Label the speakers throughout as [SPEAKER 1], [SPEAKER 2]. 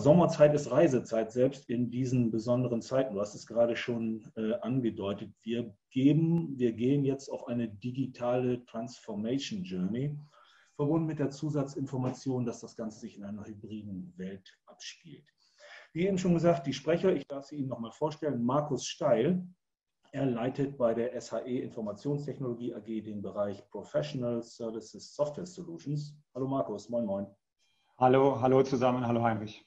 [SPEAKER 1] Sommerzeit ist Reisezeit, selbst in diesen besonderen Zeiten. Du hast es gerade schon äh, angedeutet. Wir geben, wir gehen jetzt auf eine digitale Transformation Journey, verbunden mit der Zusatzinformation, dass das Ganze sich in einer hybriden Welt abspielt. Wie eben schon gesagt, die Sprecher, ich darf sie Ihnen nochmal vorstellen, Markus Steil. Er leitet bei der SHE Informationstechnologie AG den Bereich Professional Services Software Solutions. Hallo Markus, moin moin.
[SPEAKER 2] Hallo, hallo zusammen, hallo Heinrich.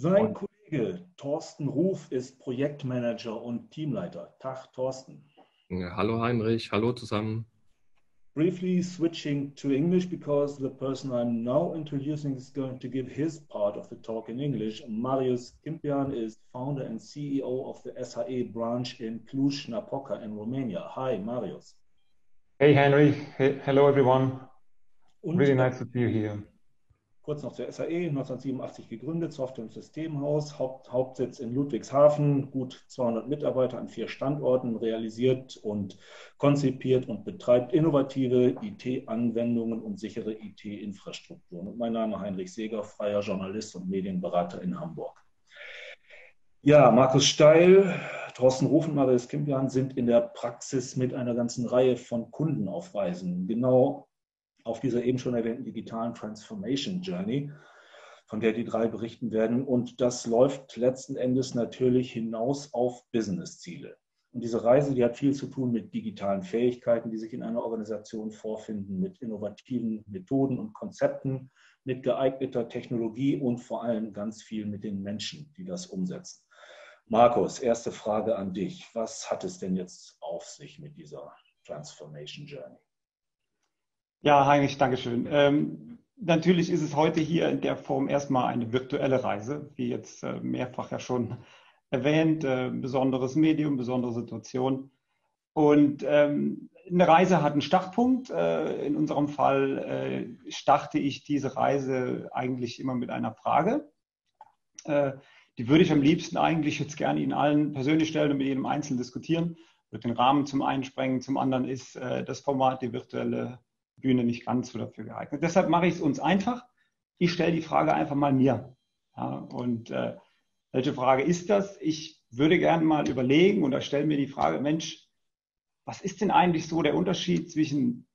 [SPEAKER 1] Sein Kollege Thorsten Ruf ist Projektmanager und Teamleiter. Tag, Thorsten.
[SPEAKER 3] Hallo Heinrich, hallo zusammen.
[SPEAKER 1] Briefly switching to English because the person I'm now introducing is going to give his part of the talk in English. Marius Kimpian is founder and CEO of the SHE branch in Cluj-Napoca in Romania. Hi, Marius.
[SPEAKER 2] Hey, Henry. Hey, hello, everyone. Und really nice to see you here.
[SPEAKER 1] Kurz noch zur SAE, 1987 gegründet, Software- und Systemhaus, Haupt, Hauptsitz in Ludwigshafen, gut 200 Mitarbeiter an vier Standorten, realisiert und konzipiert und betreibt innovative IT-Anwendungen und sichere IT-Infrastrukturen. Und mein Name ist Heinrich Seeger, freier Journalist und Medienberater in Hamburg. Ja, Markus Steil, Thorsten Ruf und Marius Kimpian sind in der Praxis mit einer ganzen Reihe von Kunden auf Reisen. Genau auf dieser eben schon erwähnten digitalen Transformation Journey, von der die drei berichten werden. Und das läuft letzten Endes natürlich hinaus auf Business-Ziele. Und diese Reise, die hat viel zu tun mit digitalen Fähigkeiten, die sich in einer Organisation vorfinden, mit innovativen Methoden und Konzepten, mit geeigneter Technologie und vor allem ganz viel mit den Menschen, die das umsetzen. Markus, erste Frage an dich. Was hat es denn jetzt auf sich mit dieser Transformation Journey?
[SPEAKER 2] Ja, Heinrich, Dankeschön. Ähm, natürlich ist es heute hier in der Form erstmal eine virtuelle Reise, wie jetzt äh, mehrfach ja schon erwähnt, äh, besonderes Medium, besondere Situation. Und ähm, eine Reise hat einen Startpunkt. Äh, in unserem Fall äh, starte ich diese Reise eigentlich immer mit einer Frage. Äh, die würde ich am liebsten eigentlich jetzt gerne Ihnen allen persönlich stellen und mit jedem Einzelnen diskutieren. Wird den Rahmen zum einen sprengen, zum anderen ist äh, das Format, die virtuelle Bühne nicht ganz so dafür geeignet. Deshalb mache ich es uns einfach. Ich stelle die Frage einfach mal mir. Ja, und äh, welche Frage ist das? Ich würde gerne mal überlegen und da stelle mir die Frage, Mensch, was ist denn eigentlich so der Unterschied zwischen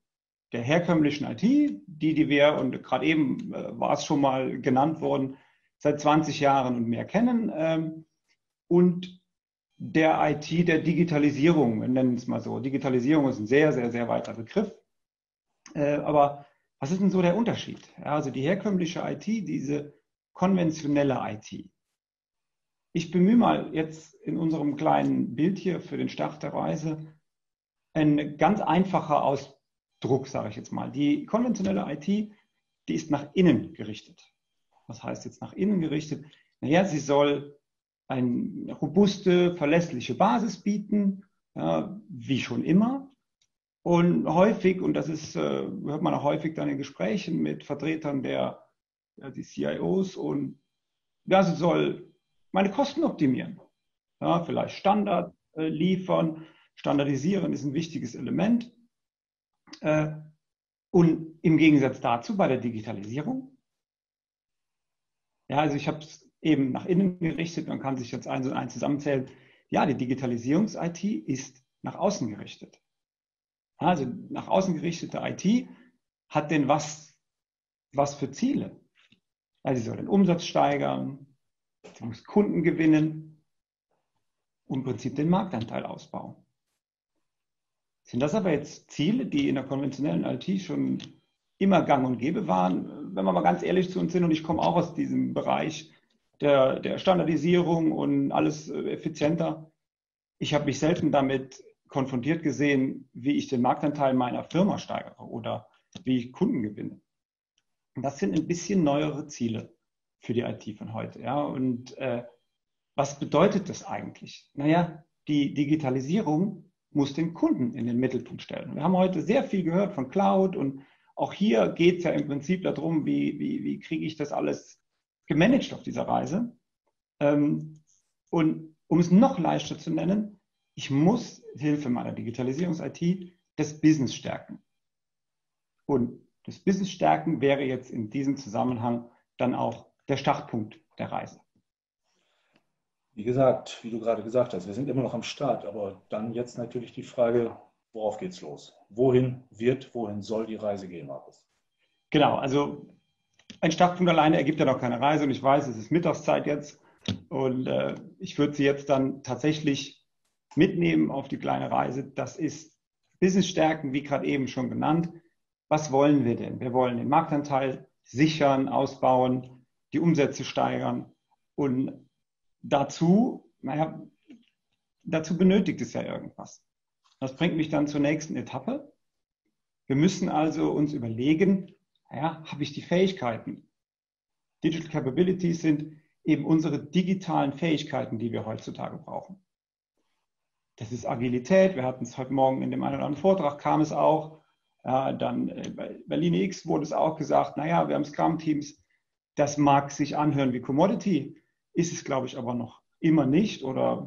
[SPEAKER 2] der herkömmlichen IT, die, die wir, und gerade eben äh, war es schon mal genannt worden, seit 20 Jahren und mehr kennen, ähm, und der IT der Digitalisierung, wir nennen es mal so. Digitalisierung ist ein sehr, sehr, sehr weiter Begriff. Äh, aber was ist denn so der Unterschied? Ja, also die herkömmliche IT, diese konventionelle IT. Ich bemühe mal jetzt in unserem kleinen Bild hier für den Start der Reise ein ganz einfacher Ausdruck, sage ich jetzt mal. Die konventionelle IT, die ist nach innen gerichtet. Was heißt jetzt nach innen gerichtet? Naja, sie soll eine robuste, verlässliche Basis bieten, ja, wie schon immer. Und häufig, und das ist, äh, hört man auch häufig dann in Gesprächen mit Vertretern der, ja, die CIOs und sie soll meine Kosten optimieren. Ja, vielleicht Standard äh, liefern, standardisieren ist ein wichtiges Element. Äh, und im Gegensatz dazu bei der Digitalisierung, ja, also ich habe es eben nach innen gerichtet, man kann sich jetzt eins und eins zusammenzählen. Ja, die Digitalisierungs-IT ist nach außen gerichtet. Also nach außen gerichtete IT hat denn was, was für Ziele? Also sie soll den Umsatz steigern, sie muss Kunden gewinnen und im Prinzip den Marktanteil ausbauen. Sind das aber jetzt Ziele, die in der konventionellen IT schon immer gang und gäbe waren? Wenn wir mal ganz ehrlich zu uns sind, und ich komme auch aus diesem Bereich der, der Standardisierung und alles äh, effizienter, ich habe mich selten damit konfrontiert gesehen, wie ich den Marktanteil meiner Firma steigere oder wie ich Kunden gewinne. Das sind ein bisschen neuere Ziele für die IT von heute. Ja? Und äh, was bedeutet das eigentlich? Naja, die Digitalisierung muss den Kunden in den Mittelpunkt stellen. Wir haben heute sehr viel gehört von Cloud und auch hier geht es ja im Prinzip darum, wie, wie, wie kriege ich das alles gemanagt auf dieser Reise. Ähm, und um es noch leichter zu nennen, ich muss Hilfe meiner Digitalisierungs-IT das Business stärken. Und das Business stärken wäre jetzt in diesem Zusammenhang dann auch der Startpunkt der Reise.
[SPEAKER 1] Wie gesagt, wie du gerade gesagt hast, wir sind immer noch am Start, aber dann jetzt natürlich die Frage, worauf geht's los? Wohin wird, wohin soll die Reise gehen, Markus?
[SPEAKER 2] Genau, also ein Startpunkt alleine ergibt ja noch keine Reise und ich weiß, es ist Mittagszeit jetzt und äh, ich würde sie jetzt dann tatsächlich mitnehmen auf die kleine Reise. Das ist Business-Stärken, wie gerade eben schon genannt. Was wollen wir denn? Wir wollen den Marktanteil sichern, ausbauen, die Umsätze steigern und dazu, naja, dazu benötigt es ja irgendwas. Das bringt mich dann zur nächsten Etappe. Wir müssen also uns überlegen, naja, habe ich die Fähigkeiten? Digital Capabilities sind eben unsere digitalen Fähigkeiten, die wir heutzutage brauchen. Das ist Agilität. Wir hatten es heute Morgen in dem einen oder anderen Vortrag, kam es auch. Ja, dann äh, bei Berlin X wurde es auch gesagt, naja, wir haben Scrum-Teams. Das mag sich anhören wie Commodity, ist es, glaube ich, aber noch immer nicht oder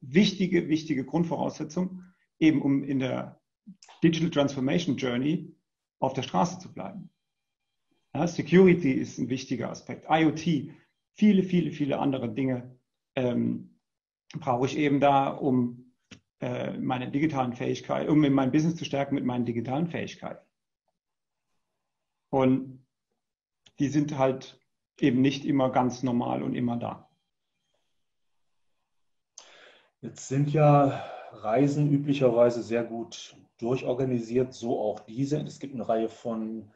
[SPEAKER 2] wichtige, wichtige Grundvoraussetzung, eben um in der Digital Transformation Journey auf der Straße zu bleiben. Ja, Security ist ein wichtiger Aspekt. IoT, viele, viele, viele andere Dinge ähm, brauche ich eben da, um äh, meine digitalen Fähigkeiten, um in mein Business zu stärken mit meinen digitalen Fähigkeiten. Und die sind halt eben nicht immer ganz normal und immer da.
[SPEAKER 1] Jetzt sind ja Reisen üblicherweise sehr gut durchorganisiert, so auch diese. Es gibt eine Reihe von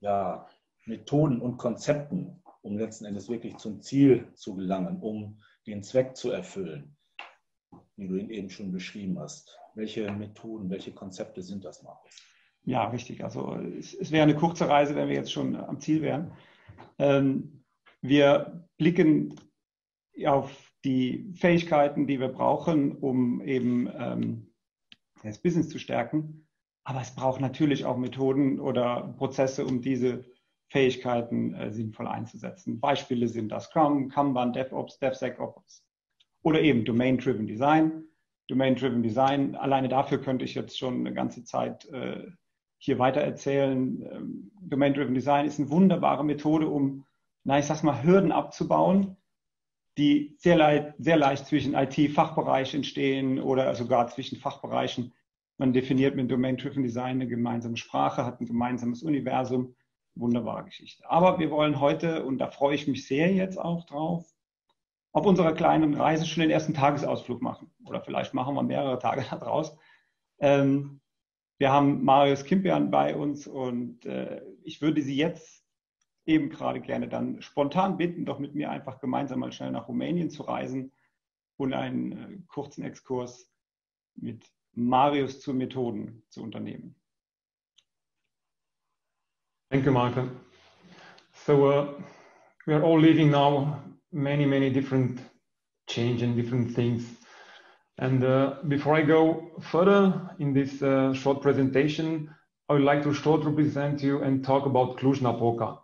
[SPEAKER 1] ja, Methoden und Konzepten, um letzten Endes wirklich zum Ziel zu gelangen, um den Zweck zu erfüllen, wie du ihn eben schon beschrieben hast. Welche Methoden, welche Konzepte sind das, Markus?
[SPEAKER 2] Ja, richtig. Also es, es wäre eine kurze Reise, wenn wir jetzt schon am Ziel wären. Ähm, wir blicken auf die Fähigkeiten, die wir brauchen, um eben ähm, das Business zu stärken. Aber es braucht natürlich auch Methoden oder Prozesse, um diese Fähigkeiten äh, sinnvoll einzusetzen. Beispiele sind das Scrum, Kanban, DevOps, DevSecOps oder eben Domain-Driven Design. Domain-Driven Design, alleine dafür könnte ich jetzt schon eine ganze Zeit äh, hier weiter erzählen. Ähm, Domain-Driven Design ist eine wunderbare Methode, um, na, ich sag's mal, Hürden abzubauen, die sehr, leicht, sehr leicht zwischen IT-Fachbereich entstehen oder sogar zwischen Fachbereichen. Man definiert mit Domain-Driven Design eine gemeinsame Sprache, hat ein gemeinsames Universum. Wunderbare Geschichte. Aber wir wollen heute, und da freue ich mich sehr jetzt auch drauf, auf unserer kleinen Reise schon den ersten Tagesausflug machen. Oder vielleicht machen wir mehrere Tage daraus. Ähm, wir haben Marius Kimpian bei uns und äh, ich würde Sie jetzt eben gerade gerne dann spontan bitten, doch mit mir einfach gemeinsam mal schnell nach Rumänien zu reisen und einen äh, kurzen Exkurs mit Marius zu Methoden zu unternehmen.
[SPEAKER 4] Thank you, Michael. So uh, we are all living now many, many different change and different things. And uh, before I go further in this uh, short presentation, I would like to short represent you and talk about Cluj-Napoca.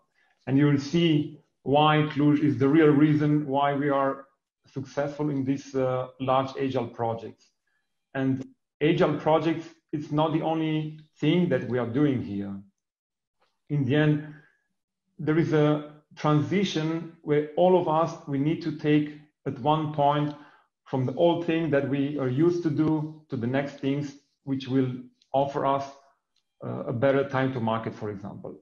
[SPEAKER 4] And you will see why Cluj is the real reason why we are successful in this uh, large agile projects. And agile projects, it's not the only thing that we are doing here. In the end, there is a transition where all of us, we need to take at one point from the old thing that we are used to do to the next things which will offer us uh, a better time to market, for example.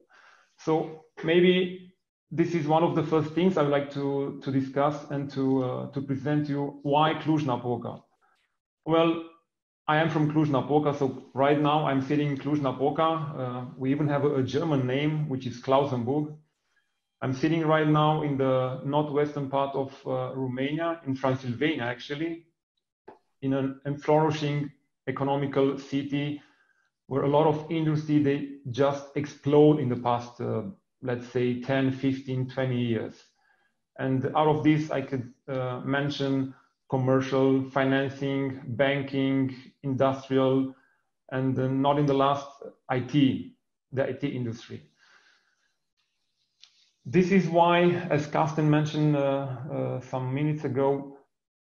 [SPEAKER 4] So maybe this is one of the first things I would like to, to discuss and to, uh, to present you why Cluj-Napoca. Well, I am from Cluj-Napoca, so right now I'm sitting in Cluj-Napoca. Uh, we even have a, a, German name, which is Klausenburg. I'm sitting right now in the northwestern part of uh, Romania, in Transylvania actually, in an, a flourishing economical city where a lot of industry, they just explode in the past, uh, let's say 10, 15, 20 years. And out of this, I could uh, mention commercial, financing, banking, industrial, and uh, not in the last, IT, the IT industry. This is why, as Carsten mentioned uh, uh, some minutes ago,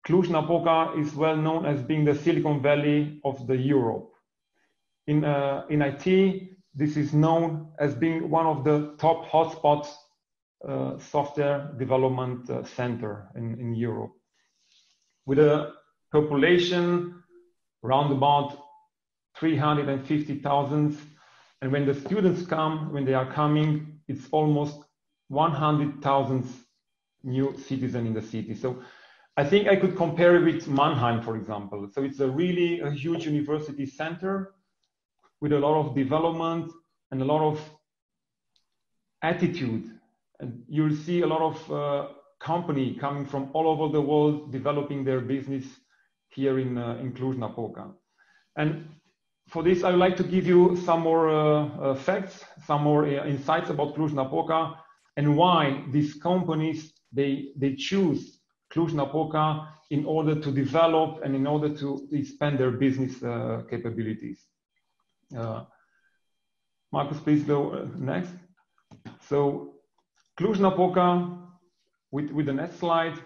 [SPEAKER 4] Cluj-Napoca is well known as being the Silicon Valley of the Europe. In, uh, in IT, this is known as being one of the top hotspots uh, software development uh, center in, in Europe. with a population around about 350,000. And when the students come, when they are coming, it's almost 100,000 new citizens in the city. So I think I could compare it with Mannheim, for example. So it's a really a huge university center with a lot of development and a lot of attitude. And you'll see a lot of uh, company coming from all over the world developing their business here in, uh, in Cluj-Napoca. And for this, I would like to give you some more uh, uh facts, some more uh, insights about Cluj-Napoca and why these companies, they, they choose Cluj-Napoca in order to develop and in order to expand their business uh, capabilities. Marcus, please go next. So Cluj-Napoca, with, with the next slide,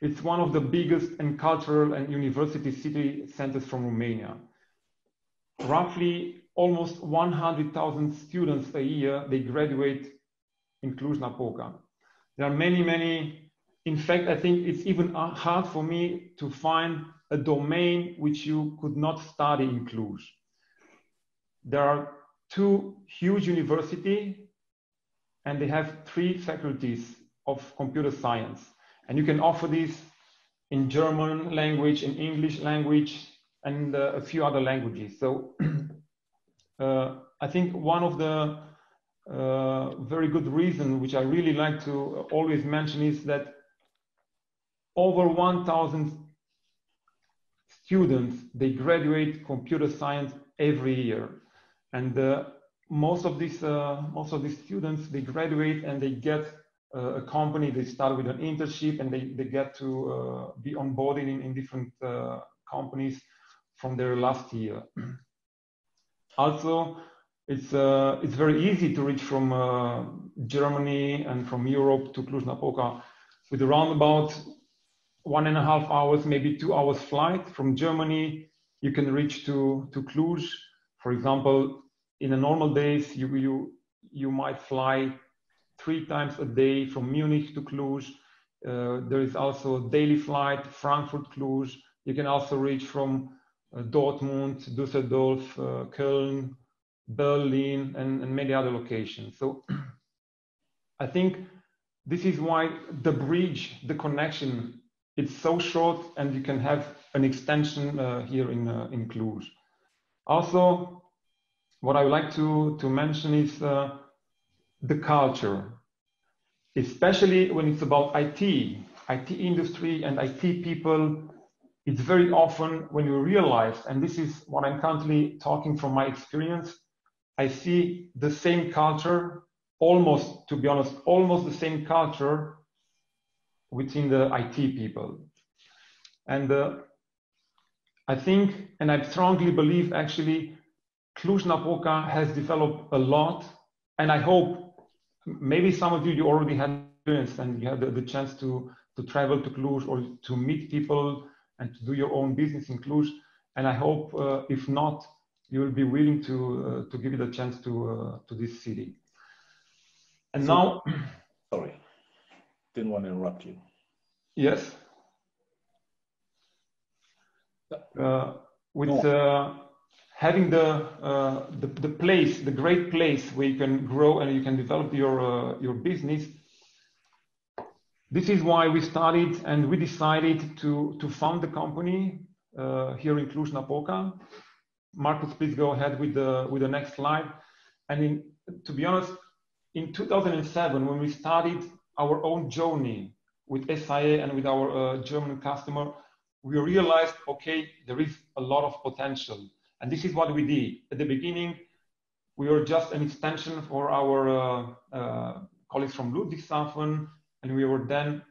[SPEAKER 4] it's one of the biggest and cultural and university city centers from Romania. Roughly almost 100,000 students a year, they graduate in Cluj-Napoca. There are many, many, in fact, I think it's even hard for me to find a domain which you could not study in Cluj. There are two huge universities and they have three faculties of computer science. And you can offer this in German language, in English language, and uh, a few other languages. So uh, I think one of the very good reason, which I really like to always mention, is that over 1,000 students they graduate computer science every year, and uh, most of these uh, most of these students they graduate and they get uh, a company. They start with an internship and they, they get to uh, be onboarded in, in different uh, companies from their last year. also, it's uh, it's very easy to reach from uh, Germany and from Europe to Cluj-Napoca with around about one and a half hours, maybe two hours flight from Germany. You can reach to to Cluj. For example, in a normal days, you, you, you might fly three times a day from Munich to Cluj. Uh, there is also a daily flight, Frankfurt, Cluj. You can also reach from uh, Dortmund, Düsseldorf, uh, Köln, Berlin, and, and, many other locations. So I think this is why the bridge, the connection, it's so short and you can have an extension uh, here in, uh, in Cluj. Also, what I would like to, to mention is uh, the culture, especially when it's about IT, IT industry and IT people. It's very often when you realize, and this is what I'm currently talking from my experience, I see the same culture, almost, to be honest, almost the same culture within the IT people. And uh, I think, and I strongly believe actually, Cluj-Napoca has developed a lot, and I hope maybe some of you you already had experience and you had the, the chance to to travel to Cluj or to meet people and to do your own business in Cluj. And I hope, uh, if not, you will be willing to uh, to give it a chance to uh, to this city. And so, now,
[SPEAKER 1] sorry, didn't want to interrupt you.
[SPEAKER 4] Yes. Uh, with no. Uh, having the, uh, the, the place, the great place where you can grow and you can develop your uh, your business. This is why we started and we decided to to found the company uh, here in Cluj-Napoca. Marcus, please go ahead with the with the next slide. And in, to be honest, in 2007, when we started our own journey with SIA and with our uh, German customer, we realized, okay, there is a lot of potential and this is what we did. At the beginning, we were just an extension for our uh, uh, colleagues from Ludwigshafen, and we were then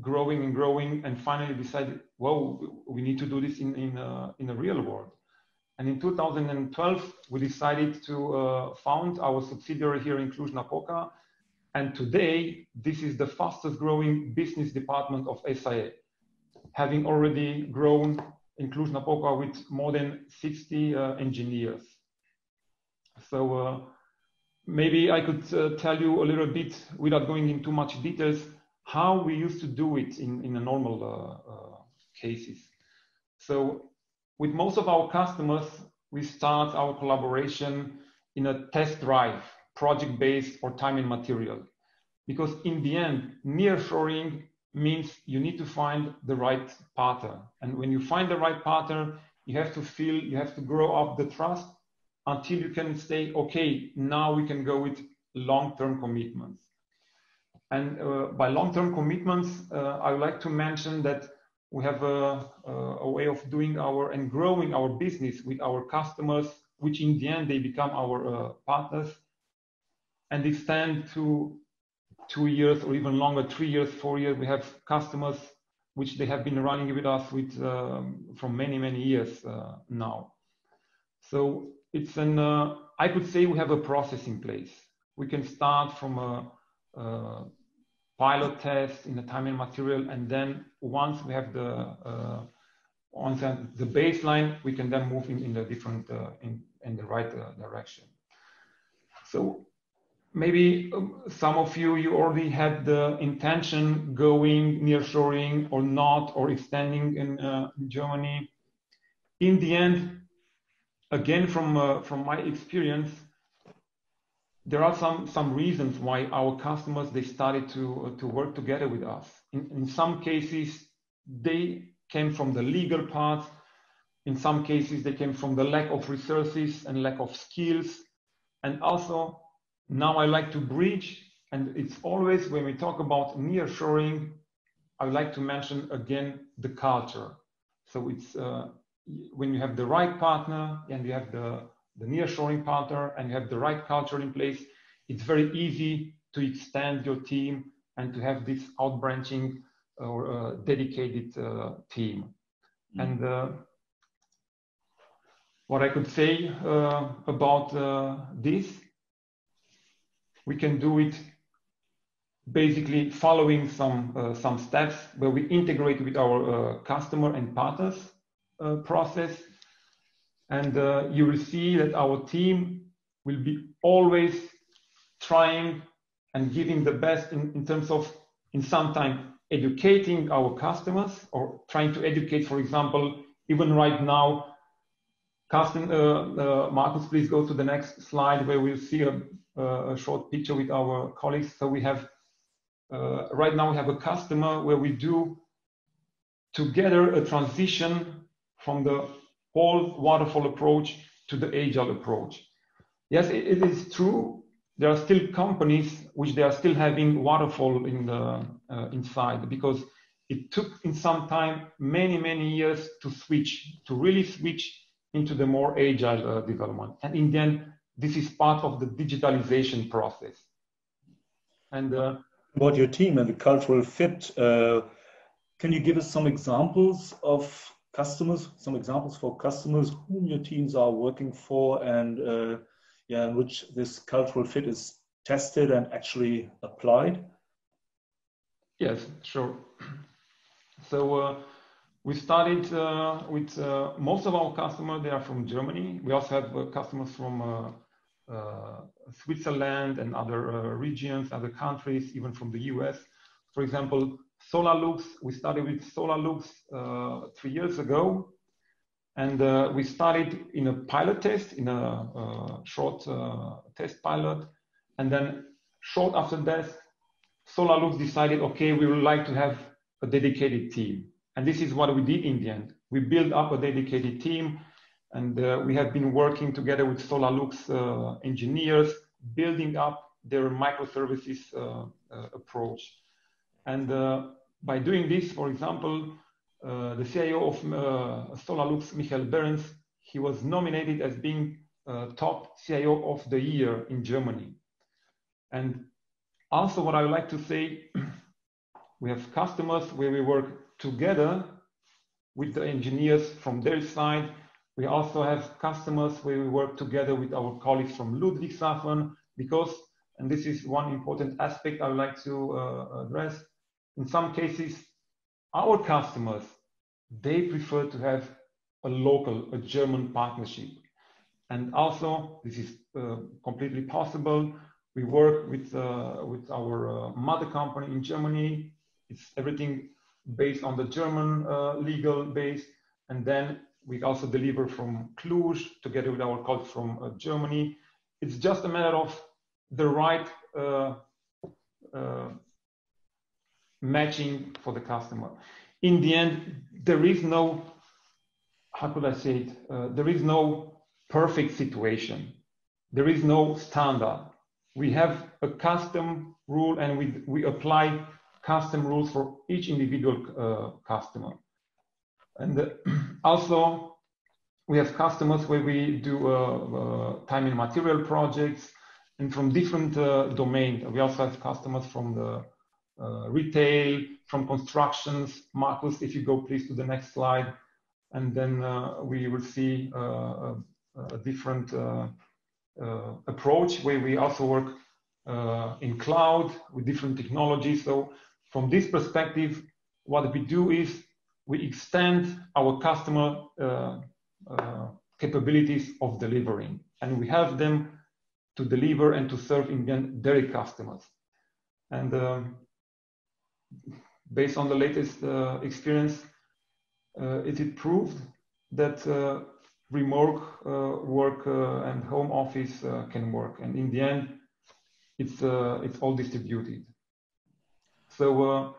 [SPEAKER 4] growing and growing, and finally decided, well, we need to do this in in, uh, in the real world. And in 2012, we decided to uh, found our subsidiary here in Cluj-Napoca. And today, this is the fastest growing business department of SIA, having already grown in Cluj-Napoca with more than 60 uh, engineers. So uh, maybe I could uh, tell you a little bit, without going into much details, how we used to do it in, in normal cases. So with most of our customers, we start our collaboration in a test drive, project-based or time and material. Because in the end, nearshoring means you need to find the right partner. And when you find the right partner, you have to feel, you have to grow up the trust until you can say, okay, now we can go with long-term commitments. And uh, by long-term commitments, uh, I would like to mention that we have a, a, way of doing our and growing our business with our customers, which in the end they become our uh, partners, and extend to two years or even longer, three years, four years. We have customers which they have been running with us with um, from many many years uh, now. So it's an uh, I could say we have a process in place. We can start from a, a pilot test in the time and material, and then once we have the uh, once the baseline, we can then move in, in the different uh, in, in the right uh, direction. So maybe um, some of you you already had the intention going near shoring or not or extending in, uh, in Germany. In the end, again from uh, from my experience, there are some some reasons why our customers they started to to work together with us. In, in some cases, they came from the legal part. In some cases, they came from the lack of resources and lack of skills, and also now I like to bridge, and it's always when we talk about nearshoring, I would like to mention again the culture. So it's uh, when you have the right partner and you have the, the nearshoring partner and you have the right culture in place, it's very easy to extend your team and to have this outbranching or uh, dedicated uh, team. Mm. And uh, what I could say uh, about uh, this we can do it basically following some uh, some steps where we integrate with our uh, customer and partners uh, process and uh, you will see that our team will be always trying and giving the best in, in terms of in some time educating our customers or trying to educate for example even right now Carsten, uh, uh, Marcus, please go to the next slide where we'll see a a short picture with our colleagues. So we have, uh, right now we have a customer where we do together a transition from the whole waterfall approach to the agile approach. Yes, it, it is true. There are still companies which they are still having waterfall in the uh, inside because it took in some time many many years to switch to really switch into the more agile uh, development and in the end this is part of the digitalization process.
[SPEAKER 1] And uh, about your team and the cultural fit, uh, can you give us some examples of customers, some examples for customers whom your teams are working for, and uh, yeah, in which this cultural fit is tested and actually applied?
[SPEAKER 4] Yes, sure. So uh, we started uh, with uh, most of our customers. They are from Germany. We also have uh, customers from uh, Switzerland and other regions, other countries, even from the US. For example, SolarLux, we started with SolarLux uh, three years ago. And uh, we started in a pilot test, in a uh, short uh, test pilot. And then short after that, SolarLux decided, okay, we would like to have a dedicated team. And this is what we did in the end. We built up a dedicated team and uh, we have been working together with SolarLux uh, engineers, building up their microservices uh, uh approach. And uh, by doing this, for example, uh, the CIO of SolarLux, Michael Behrens, he was nominated as being top CIO of the year in Germany. And also what I would like to say, we have customers where we work together with the engineers from their side we also have customers where we work together with our colleagues from Ludwigshafen because, and this is one important aspect I would like to uh, address, in some cases, our customers, they prefer to have a local, a German partnership. And also, this is uh, completely possible. We work with, uh, with our uh, mother company in Germany. It's everything based on the German uh, legal base. And then we also deliver from Cluj together with our colleagues from uh, Germany. It's just a matter of the right uh, uh, matching for the customer. In the end, there is no, how could I say it? Uh, there is no perfect situation. There is no standard. We have a custom rule and we, we apply custom rules for each individual customer. And also, we have customers where we do uh, uh, time and material projects and from different uh, domains. We also have customers from the uh, retail, from constructions. Marcus, if you go please to the next slide. And then we will see a, a, different approach where we also work in cloud with different technologies. So from this perspective, what we do is we extend our customer uh, uh, capabilities of delivering, and we have them to deliver and to serve in their customers. And um, based on the latest uh, experience, uh, it is proved that uh, remote uh, work and home office can work. And in the end, it's it's all distributed. So uh,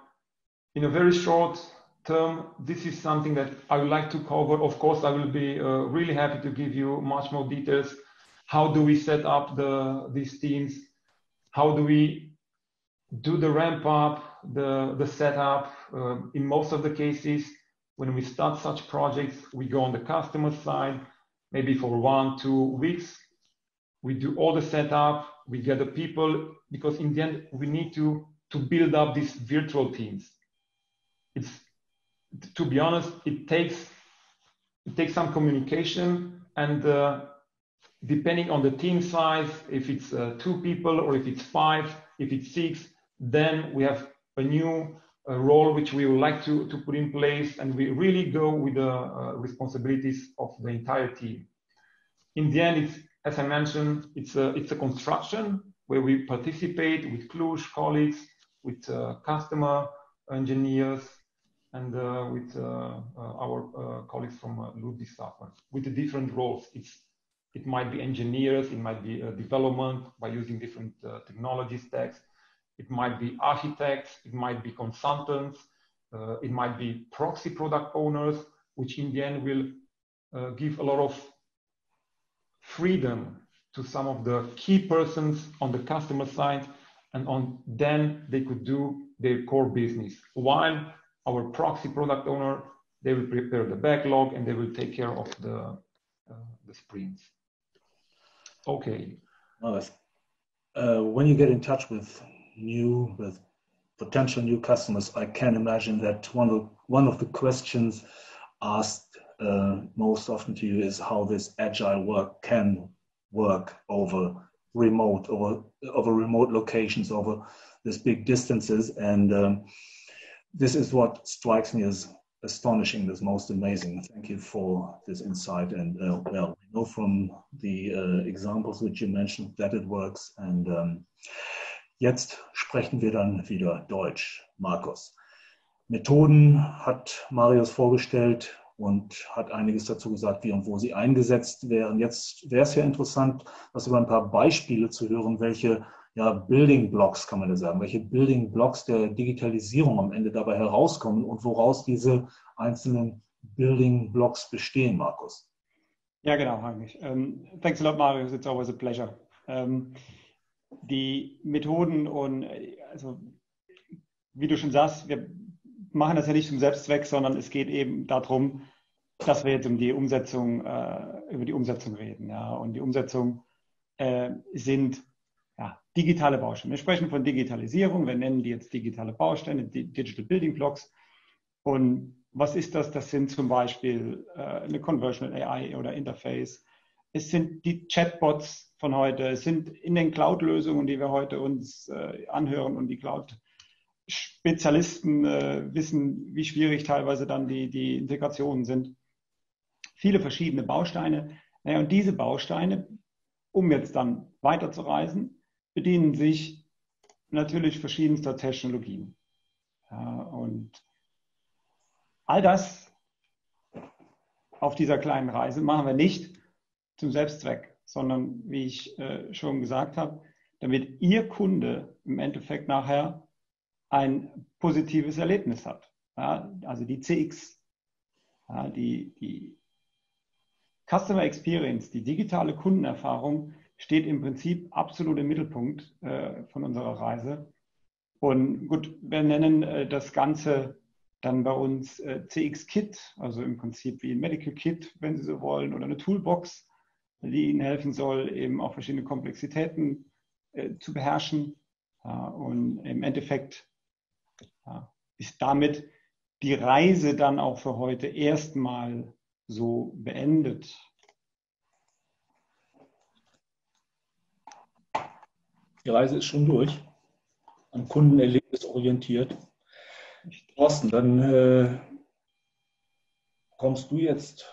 [SPEAKER 4] in a very short term, this is something that I would like to cover. Of course, I will be uh, really happy to give you much more details. How do we set up the, these teams? How do we do the ramp up, the, the setup? Uh, in most of the cases, when we start such projects, we go on the customer side, maybe for one, two weeks. We do all the setup, we get the people, because in the end, we need to to build up these virtual teams. It's to be honest, it takes it takes some communication and uh, depending on the team size, if it's uh, two people or if it's five, if it's six, then we have a new uh, role which we would like to, to put in place and we really go with the uh, responsibilities of the entire team. In the end, it's, as I mentioned, it's a, it's a construction where we participate with Cluj colleagues with uh, customer engineers and uh, with uh, our colleagues from Ludwigshafen with the different roles. It's, it might be engineers, it might be development by using different technology stacks, it might be architects, it might be consultants, uh, it might be proxy product owners, which in the end will uh, give a lot of freedom to some of the key persons on the customer side and on then they could do their core business. While our proxy product owner, they will prepare the backlog and they will take care of the, uh, the sprints. Okay.
[SPEAKER 1] Uh, when you get in touch with new, with potential new customers, I can imagine that one of, one of the questions asked uh, most often to you is how this agile work can work over remote over over remote locations over these big distances and um, this is what strikes me as astonishing as most amazing thank you for this insight and uh, well we know from the uh, examples which you mentioned that it works and um, jetzt sprechen wir dann wieder deutsch markus methoden hat marius vorgestellt und hat einiges dazu gesagt, wie und wo sie eingesetzt werden. Jetzt wäre es ja interessant, das über ein paar Beispiele zu hören, welche ja, Building Blocks, kann man da sagen, welche Building Blocks der Digitalisierung am Ende dabei herauskommen und woraus diese einzelnen Building Blocks bestehen, Markus.
[SPEAKER 2] Ja, genau, Heinrich. Um, ähm, thanks a lot, Marius. It's always a pleasure. Um, ähm, die Methoden und also wie du schon sagst, wir machen das ja nicht zum Selbstzweck, sondern es geht eben darum, dass wir jetzt um die Umsetzung, äh, über die Umsetzung reden. Ja. Und die Umsetzung äh, sind ja, digitale Bausteine. Wir sprechen von Digitalisierung, wir nennen die jetzt digitale Bausteine, Digital Building Blocks. Und was ist das? Das sind zum Beispiel äh, eine Conversational AI oder Interface. Es sind die Chatbots von heute. Es sind in den Cloud-Lösungen, die wir heute uns äh, anhören und die Cloud Spezialisten äh, wissen, wie schwierig teilweise dann die, die Integrationen sind. Viele verschiedene Bausteine. Naja, und diese Bausteine, um jetzt dann weiterzureisen, bedienen sich natürlich verschiedenster Technologien. Ja, und all das auf dieser kleinen Reise machen wir nicht zum Selbstzweck, sondern wie ich äh, schon gesagt habe, damit Ihr Kunde im Endeffekt nachher ein positives Erlebnis hat. Ja, also die CX, ja, die, die Customer Experience, die digitale Kundenerfahrung steht im Prinzip absolut im Mittelpunkt äh, von unserer Reise. Und gut, wir nennen äh, das Ganze dann bei uns äh, CX Kit, also im Prinzip wie ein Medical Kit, wenn Sie so wollen, oder eine Toolbox, die Ihnen helfen soll, eben auch verschiedene Komplexitäten äh, zu beherrschen. Ja, und im Endeffekt ja, ist damit die Reise dann auch für heute erstmal so beendet.
[SPEAKER 1] Die Reise ist schon durch, am Kundenerlebnis orientiert. Thorsten, dann äh, kommst du jetzt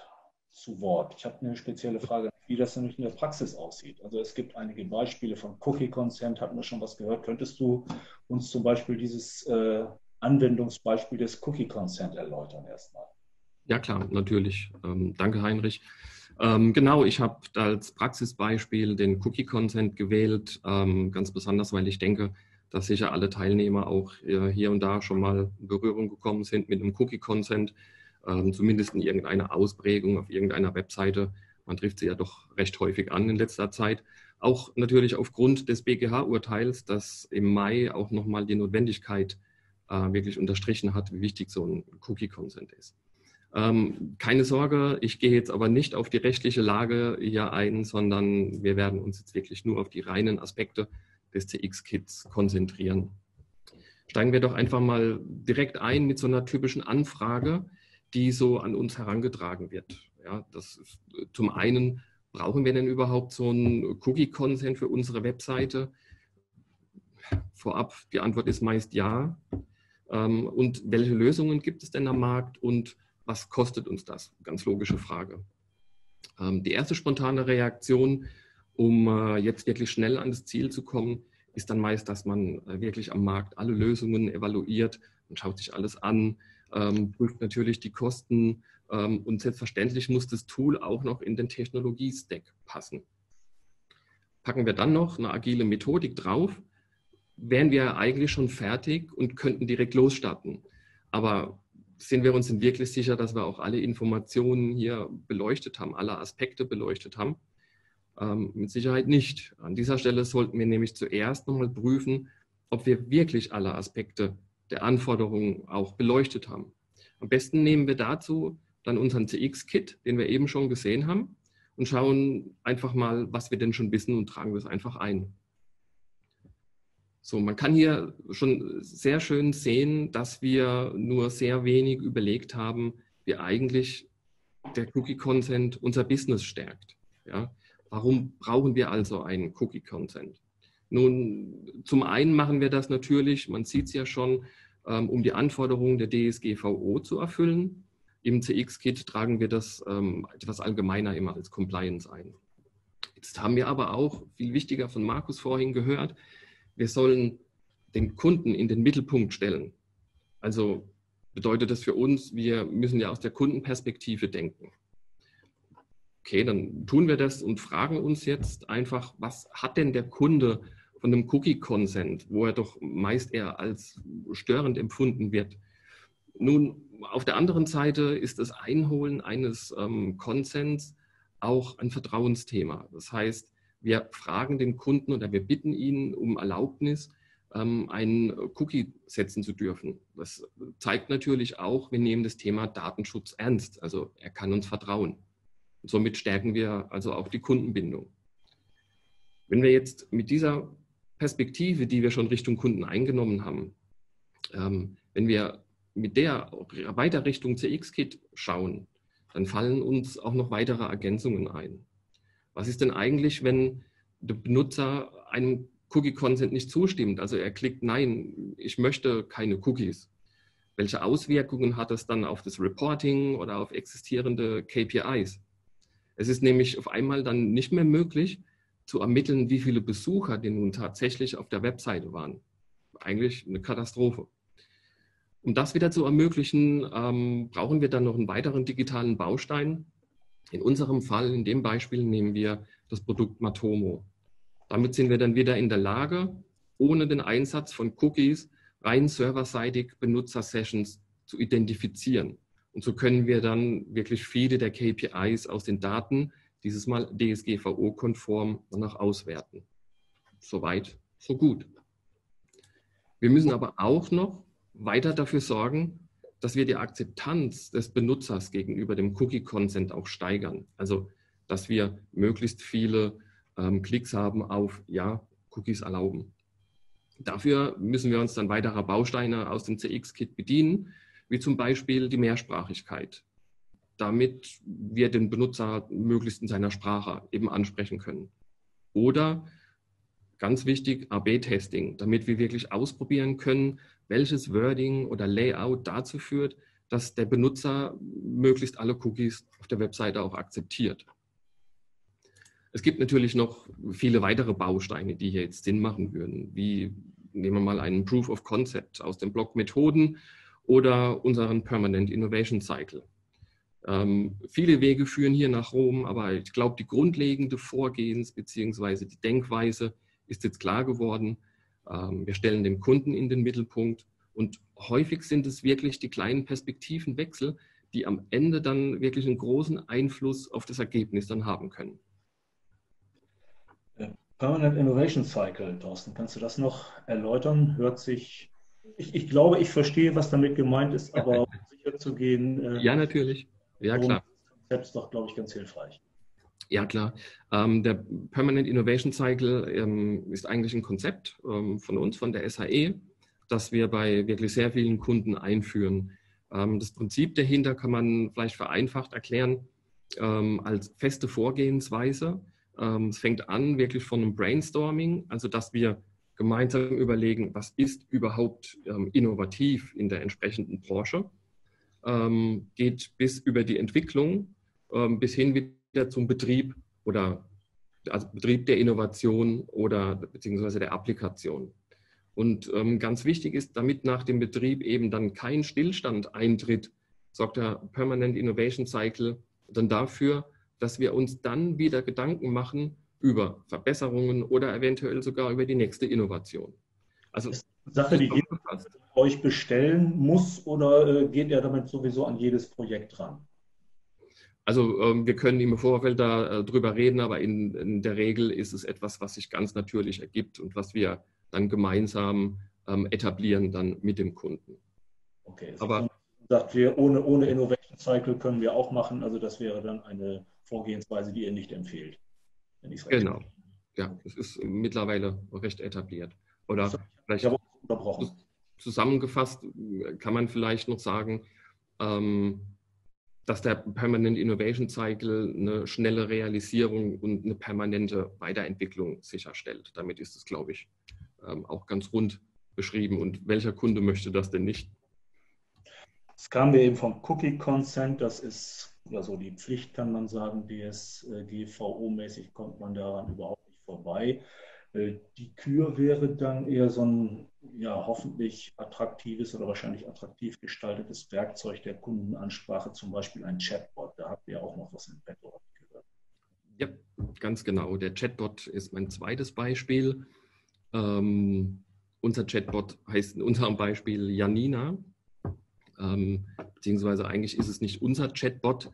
[SPEAKER 1] zu Wort. Ich habe eine spezielle Frage, wie das nämlich in der Praxis aussieht. Also es gibt einige Beispiele von Cookie Consent, hatten wir schon was gehört. Könntest du uns zum Beispiel dieses äh, Anwendungsbeispiel des Cookie Consent erläutern erstmal?
[SPEAKER 3] Ja klar, natürlich. Ähm, danke Heinrich. Ähm, genau, ich habe als Praxisbeispiel den Cookie Consent gewählt, ähm, ganz besonders, weil ich denke, dass sicher alle Teilnehmer auch äh, hier und da schon mal in Berührung gekommen sind mit einem Cookie Consent, ähm, zumindest in irgendeiner Ausprägung auf irgendeiner Webseite. Man trifft sie ja doch recht häufig an in letzter Zeit. Auch natürlich aufgrund des BGH-Urteils, das im Mai auch nochmal die Notwendigkeit äh, wirklich unterstrichen hat, wie wichtig so ein Cookie Consent ist. Ähm, keine Sorge, ich gehe jetzt aber nicht auf die rechtliche Lage hier ein, sondern wir werden uns jetzt wirklich nur auf die reinen Aspekte des CX-Kits konzentrieren. Steigen wir doch einfach mal direkt ein mit so einer typischen Anfrage, die so an uns herangetragen wird. Ja, das ist, zum einen, brauchen wir denn überhaupt so einen Cookie-Consent für unsere Webseite? Vorab, die Antwort ist meist ja. Ähm, und welche Lösungen gibt es denn am Markt und was kostet uns das? Ganz logische Frage. Ähm, die erste spontane Reaktion, um äh, jetzt wirklich schnell an das Ziel zu kommen, ist dann meist, dass man äh, wirklich am Markt alle Lösungen evaluiert und schaut sich alles an, ähm, prüft natürlich die Kosten ähm, und selbstverständlich muss das Tool auch noch in den Technologie-Stack passen. Packen wir dann noch eine agile Methodik drauf, wären wir eigentlich schon fertig und könnten direkt losstarten. Aber sind wir uns denn wirklich sicher, dass wir auch alle Informationen hier beleuchtet haben, alle Aspekte beleuchtet haben? Ähm, mit Sicherheit nicht. An dieser Stelle sollten wir nämlich zuerst nochmal prüfen, ob wir wirklich alle Aspekte der Anforderungen auch beleuchtet haben. Am besten nehmen wir dazu dann unseren CX-Kit, den wir eben schon gesehen haben, und schauen einfach mal, was wir denn schon wissen und tragen das einfach ein. So, man kann hier schon sehr schön sehen, dass wir nur sehr wenig überlegt haben, wie eigentlich der Cookie Consent unser Business stärkt. Ja? Warum brauchen wir also einen Cookie Consent? Nun, zum einen machen wir das natürlich, man sieht es ja schon, ähm, um die Anforderungen der DSGVO zu erfüllen. Im CX-Kit tragen wir das ähm, etwas allgemeiner immer als Compliance ein. Jetzt haben wir aber auch, viel wichtiger von Markus vorhin gehört, wir sollen den Kunden in den Mittelpunkt stellen. Also bedeutet das für uns, wir müssen ja aus der Kundenperspektive denken. Okay, dann tun wir das und fragen uns jetzt einfach, was hat denn der Kunde von einem Cookie-Consent, wo er doch meist eher als störend empfunden wird. Nun, auf der anderen Seite ist das Einholen eines ähm, Consents auch ein Vertrauensthema. Das heißt, wir fragen den Kunden oder wir bitten ihn um Erlaubnis, ähm, einen Cookie setzen zu dürfen. Das zeigt natürlich auch, wir nehmen das Thema Datenschutz ernst. Also er kann uns vertrauen. Und somit stärken wir also auch die Kundenbindung. Wenn wir jetzt mit dieser Perspektive, die wir schon Richtung Kunden eingenommen haben, ähm, wenn wir mit der weiter Richtung CX-Kit schauen, dann fallen uns auch noch weitere Ergänzungen ein. Was ist denn eigentlich, wenn der Benutzer einem Cookie-Consent nicht zustimmt? Also er klickt Nein, ich möchte keine Cookies. Welche Auswirkungen hat das dann auf das Reporting oder auf existierende KPIs? Es ist nämlich auf einmal dann nicht mehr möglich zu ermitteln, wie viele Besucher denn nun tatsächlich auf der Webseite waren. Eigentlich eine Katastrophe. Um das wieder zu ermöglichen, ähm, brauchen wir dann noch einen weiteren digitalen Baustein. In unserem Fall, in dem Beispiel, nehmen wir das Produkt Matomo. Damit sind wir dann wieder in der Lage, ohne den Einsatz von Cookies rein serverseitig Benutzer-Sessions zu identifizieren. Und so können wir dann wirklich viele der KPIs aus den Daten, dieses Mal DSGVO-konform, danach auswerten. Soweit, so gut. Wir müssen aber auch noch weiter dafür sorgen, dass wir die Akzeptanz des Benutzers gegenüber dem Cookie-Consent auch steigern. Also, dass wir möglichst viele ähm, Klicks haben auf Ja, Cookies erlauben. Dafür müssen wir uns dann weiterer Bausteine aus dem CX-Kit bedienen, wie zum Beispiel die Mehrsprachigkeit, damit wir den Benutzer möglichst in seiner Sprache eben ansprechen können. Oder ganz wichtig, AB-Testing, damit wir wirklich ausprobieren können, welches Wording oder Layout dazu führt, dass der Benutzer möglichst alle Cookies auf der Webseite auch akzeptiert. Es gibt natürlich noch viele weitere Bausteine, die hier jetzt Sinn machen würden, wie nehmen wir mal einen Proof of Concept aus dem Blog Methoden oder unseren Permanent Innovation Cycle. Ähm, viele Wege führen hier nach Rom, aber ich glaube, die grundlegende Vorgehens- bzw. die Denkweise ist jetzt klar geworden. Ähm, wir stellen den Kunden in den Mittelpunkt und häufig sind es wirklich die kleinen Perspektivenwechsel, die am Ende dann wirklich einen großen Einfluss auf das Ergebnis dann haben können.
[SPEAKER 1] Permanent Innovation Cycle, Thorsten, kannst du das noch erläutern? Hört sich, ich, ich glaube, ich verstehe, was damit gemeint ist, aber um sicher zu gehen.
[SPEAKER 3] Äh, ja, natürlich. Ja, klar.
[SPEAKER 1] Selbst doch, glaube ich, ganz hilfreich.
[SPEAKER 3] Ja, klar. Ähm, der Permanent Innovation Cycle ähm, ist eigentlich ein Konzept ähm, von uns, von der SAE, das wir bei wirklich sehr vielen Kunden einführen. Ähm, das Prinzip dahinter kann man vielleicht vereinfacht erklären ähm, als feste Vorgehensweise ähm, es fängt an wirklich von einem Brainstorming, also dass wir gemeinsam überlegen, was ist überhaupt innovativ in der entsprechenden Branche, geht bis über die Entwicklung bis hin wieder zum Betrieb oder also Betrieb der Innovation oder beziehungsweise der Applikation. Und ähm, ganz wichtig ist, damit nach dem Betrieb eben dann kein Stillstand eintritt, sorgt der Permanent Innovation Cycle dann dafür, dass wir uns dann wieder Gedanken machen über Verbesserungen oder eventuell sogar über die nächste Innovation.
[SPEAKER 1] Also ist eine Sache, die jeder euch bestellen muss oder äh, geht er damit sowieso an jedes Projekt ran?
[SPEAKER 3] Also ähm, wir können im Vorfeld darüber äh, reden, aber in, in, der Regel ist es etwas, was sich ganz natürlich ergibt und was wir dann gemeinsam ähm, etablieren dann mit dem Kunden.
[SPEAKER 1] Okay, aber sagt wir, ohne, ohne Innovation Cycle können wir auch machen. Also das wäre dann eine Vorgehensweise, die ihr nicht empfehlt.
[SPEAKER 3] genau. Ja, es ist mittlerweile recht etabliert. Oder vielleicht zusammengefasst kann man vielleicht noch sagen, ähm, dass der Permanent Innovation Cycle eine schnelle Realisierung und eine permanente Weiterentwicklung sicherstellt. Damit ist es, glaube ich, ähm, auch ganz rund beschrieben. Und welcher Kunde möchte das denn nicht?
[SPEAKER 1] Es kam mir eben vom Cookie Consent, das ist ja so die Pflicht, kann man sagen, DSGVO-mäßig kommt man daran überhaupt nicht vorbei. Äh, die Kür wäre dann eher so ein ja, hoffentlich attraktives oder wahrscheinlich attraktiv gestaltetes Werkzeug der Kundenansprache, zum Beispiel ein Chatbot. Da habt ihr auch noch was im Bett gehört.
[SPEAKER 3] Ja, ganz genau. Der Chatbot ist mein zweites Beispiel. Ähm, unser Chatbot heißt in unserem Beispiel Janina. Ähm, beziehungsweise eigentlich ist es nicht unser Chatbot,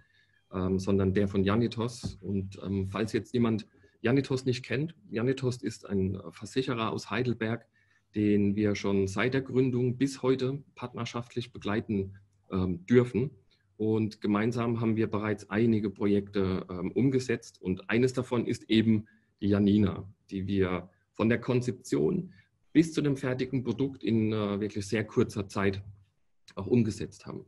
[SPEAKER 3] ähm, sondern der von Janitos. Und ähm, falls jetzt jemand Janitos nicht kennt, Janitos ist ein Versicherer aus Heidelberg, den wir schon seit der Gründung bis heute partnerschaftlich begleiten ähm, dürfen. Und gemeinsam haben wir bereits einige Projekte ähm, umgesetzt. Und eines davon ist eben die Janina, die wir von der Konzeption bis zu dem fertigen Produkt in äh, wirklich sehr kurzer Zeit auch umgesetzt haben.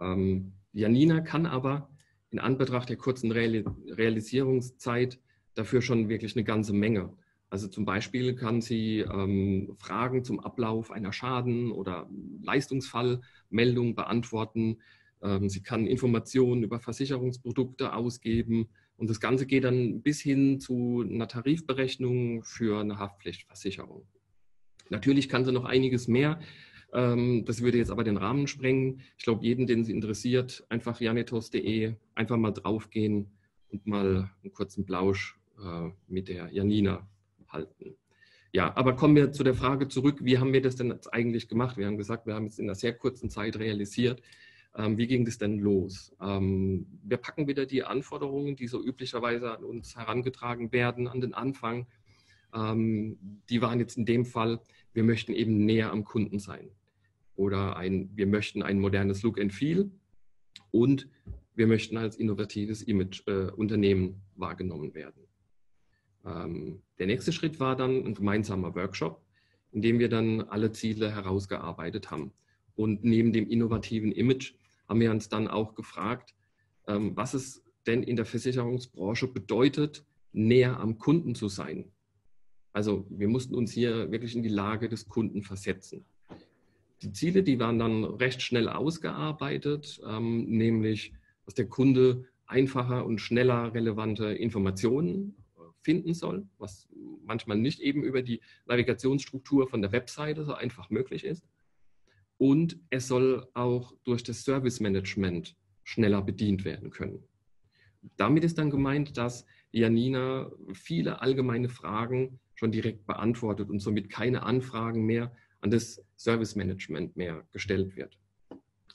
[SPEAKER 3] Ähm, Janina kann aber in Anbetracht der kurzen Realisierungszeit dafür schon wirklich eine ganze Menge. Also zum Beispiel kann sie ähm, Fragen zum Ablauf einer Schaden- oder Leistungsfallmeldung beantworten. Ähm, sie kann Informationen über Versicherungsprodukte ausgeben. Und das Ganze geht dann bis hin zu einer Tarifberechnung für eine Haftpflichtversicherung. Natürlich kann sie noch einiges mehr. Ähm, das würde jetzt aber den Rahmen sprengen. Ich glaube, jeden, den Sie interessiert, einfach janitos.de, einfach mal draufgehen und mal einen kurzen Plausch äh, mit der Janina halten. Ja, aber kommen wir zu der Frage zurück, wie haben wir das denn jetzt eigentlich gemacht? Wir haben gesagt, wir haben es in einer sehr kurzen Zeit realisiert. Ähm, wie ging das denn los? Ähm, wir packen wieder die Anforderungen, die so üblicherweise an uns herangetragen werden, an den Anfang. Ähm, die waren jetzt in dem Fall, wir möchten eben näher am Kunden sein. Oder ein, wir möchten ein modernes Look and Feel und wir möchten als innovatives Image äh, wahrgenommen werden. Ähm, der nächste Schritt war dann ein gemeinsamer Workshop, in dem wir dann alle Ziele herausgearbeitet haben. Und neben dem innovativen Image haben wir uns dann auch gefragt, ähm, was es denn in der Versicherungsbranche bedeutet, näher am Kunden zu sein. Also wir mussten uns hier wirklich in die Lage des Kunden versetzen. Die Ziele, die waren dann recht schnell ausgearbeitet, ähm, nämlich, dass der Kunde einfacher und schneller relevante Informationen finden soll, was manchmal nicht eben über die Navigationsstruktur von der Webseite so einfach möglich ist und es soll auch durch das Service Management schneller bedient werden können. Damit ist dann gemeint, dass Janina viele allgemeine Fragen schon direkt beantwortet und somit keine Anfragen mehr an das Service Management mehr gestellt wird.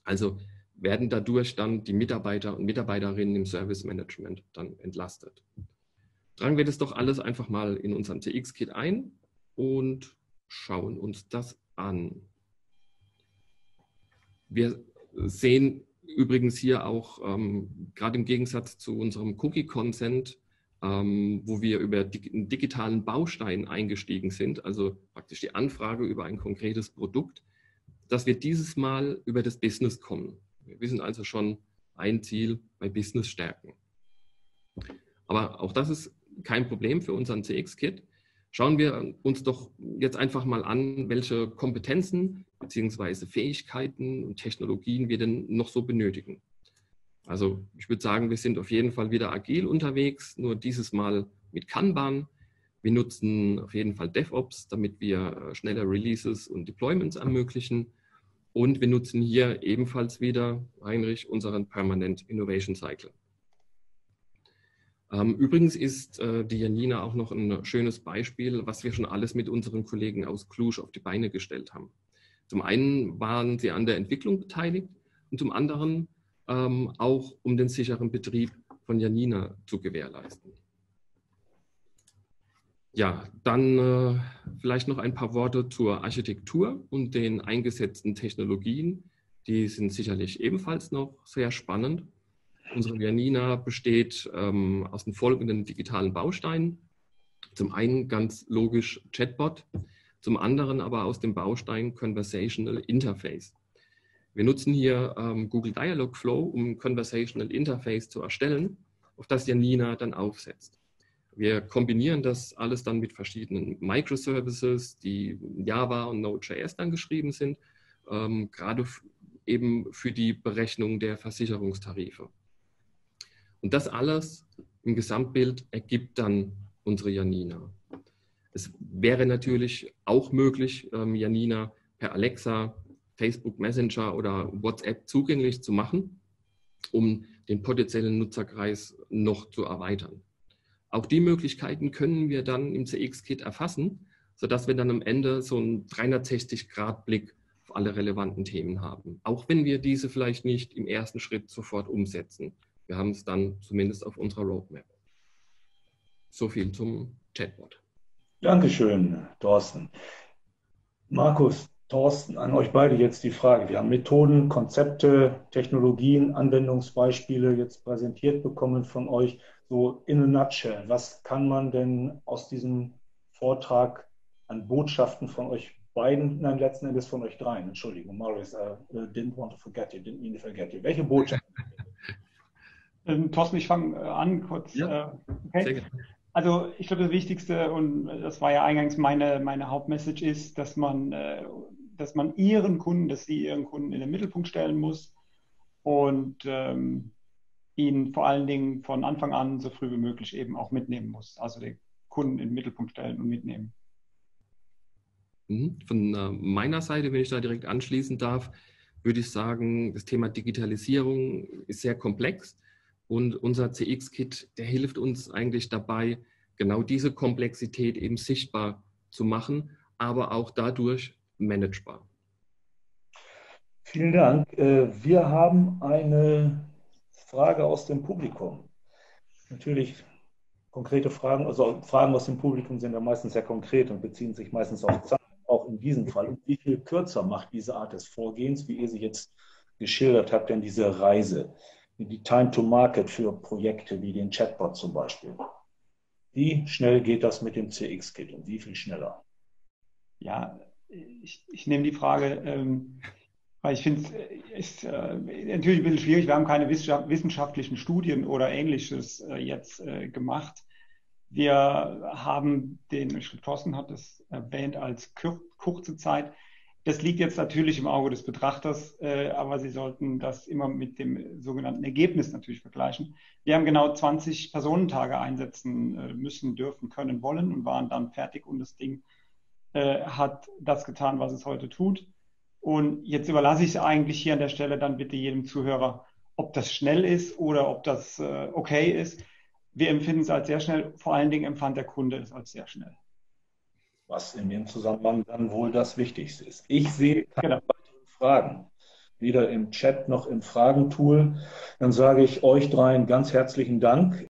[SPEAKER 3] Also werden dadurch dann die Mitarbeiter und Mitarbeiterinnen im Service Management dann entlastet. Tragen wir das doch alles einfach mal in unseren TX-Kit ein und schauen uns das an. Wir sehen übrigens hier auch, ähm, gerade im Gegensatz zu unserem Cookie-Consent, ähm, wo wir über einen digitalen Baustein eingestiegen sind, also praktisch die Anfrage über ein konkretes Produkt, dass wir dieses Mal über das Business kommen. Wir wissen also schon ein Ziel bei Business stärken. Aber auch das ist kein Problem für unseren CX-Kit. Schauen wir uns doch jetzt einfach mal an, welche Kompetenzen bzw. Fähigkeiten und Technologien wir denn noch so benötigen. Also ich würde sagen, wir sind auf jeden Fall wieder agil unterwegs, nur dieses Mal mit Kanban. Wir nutzen auf jeden Fall DevOps, damit wir äh, schnelle Releases und Deployments ermöglichen. Und wir nutzen hier ebenfalls wieder, Heinrich, unseren Permanent Innovation Cycle. Ähm, übrigens ist äh, die Janina auch noch ein schönes Beispiel, was wir schon alles mit unseren Kollegen aus Cluj auf die Beine gestellt haben. Zum einen waren sie an der Entwicklung beteiligt und zum anderen ähm, auch um den sicheren Betrieb von Janina zu gewährleisten. Ja, dann äh, vielleicht noch ein paar Worte zur Architektur und den eingesetzten Technologien. Die sind sicherlich ebenfalls noch sehr spannend. Unsere Janina besteht ähm, aus den folgenden digitalen Bausteinen. Zum einen ganz logisch Chatbot, zum anderen aber aus dem Baustein Conversational Interface. Wir nutzen hier ähm, Google Dialogflow, um Conversational Interface zu erstellen, auf das Janina dann aufsetzt. Wir kombinieren das alles dann mit verschiedenen Microservices, die Java und Node.js dann geschrieben sind, ähm, gerade eben für die Berechnung der Versicherungstarife. Und das alles im Gesamtbild ergibt dann unsere Janina. Es wäre natürlich auch möglich, ähm, Janina per Alexa, Facebook Messenger oder WhatsApp zugänglich zu machen, um den potenziellen Nutzerkreis noch zu erweitern. Auch die Möglichkeiten können wir dann im CX-Kit erfassen, sodass wir dann am Ende so einen 360-Grad-Blick auf alle relevanten Themen haben. Auch wenn wir diese vielleicht nicht im ersten Schritt sofort umsetzen wir haben es dann zumindest auf unserer Roadmap. So viel zum Chatbot.
[SPEAKER 1] Dankeschön, Thorsten. Markus, Thorsten, an euch beide jetzt die Frage. Wir haben Methoden, Konzepte, Technologien, Anwendungsbeispiele jetzt präsentiert bekommen von euch. So in a nutshell, was kann man denn aus diesem Vortrag an Botschaften von euch beiden, nein, letzten Endes von euch dreien, Entschuldigung, Maurice, uh, didn't want to forget you, didn't mean to forget you. Welche Botschaften
[SPEAKER 2] ähm, Thorsten, ich fange äh, an kurz. Ja, äh, okay. Also ich glaube, das Wichtigste, und das war ja eingangs meine, meine Hauptmessage, ist, dass man, äh, dass man Ihren Kunden, dass Sie Ihren Kunden in den Mittelpunkt stellen muss und ähm, ihn vor allen Dingen von Anfang an so früh wie möglich eben auch mitnehmen muss. Also den Kunden in den Mittelpunkt stellen und mitnehmen.
[SPEAKER 3] Mhm. Von äh, meiner Seite, wenn ich da direkt anschließen darf, würde ich sagen, das Thema Digitalisierung ist sehr komplex und unser CX-Kit, der hilft uns eigentlich dabei, genau diese Komplexität eben sichtbar zu machen, aber auch dadurch managebar.
[SPEAKER 1] Vielen Dank. Äh, wir haben eine Frage aus dem Publikum. Natürlich konkrete Fragen, also Fragen aus dem Publikum sind ja meistens sehr konkret und beziehen sich meistens auf Zahlen, auch in diesem Fall. Und wie viel kürzer macht diese Art des Vorgehens, wie ihr sie jetzt geschildert habt, denn diese Reise, die Time to Market für Projekte wie den Chatbot zum Beispiel? Wie schnell geht das mit dem CX-Kit und wie viel schneller?
[SPEAKER 2] Ja, ich, ich nehme die Frage, ähm, weil ich finde es äh, natürlich ein bisschen schwierig. Wir haben keine wissenschaftlichen Studien oder ähnliches äh, jetzt äh, gemacht. Wir haben den, Thorsten hat es erwähnt, als kur kurze Zeit. Das liegt jetzt natürlich im Auge des Betrachters, äh, aber Sie sollten das immer mit dem sogenannten Ergebnis natürlich vergleichen. Wir haben genau 20 Personentage einsetzen äh, müssen, dürfen, können, wollen und waren dann fertig und das Ding äh, hat das getan, was es heute tut. Und jetzt überlasse ich es eigentlich hier an der Stelle dann bitte jedem Zuhörer, ob das schnell ist oder ob das äh, okay ist. Wir empfinden es als sehr schnell, vor allen Dingen empfand der Kunde es als sehr schnell
[SPEAKER 1] was in dem Zusammenhang dann wohl das Wichtigste ist. Ich sehe keine genau. weiteren Fragen, weder im Chat noch im Fragentool. Dann sage ich euch dreien ganz herzlichen Dank.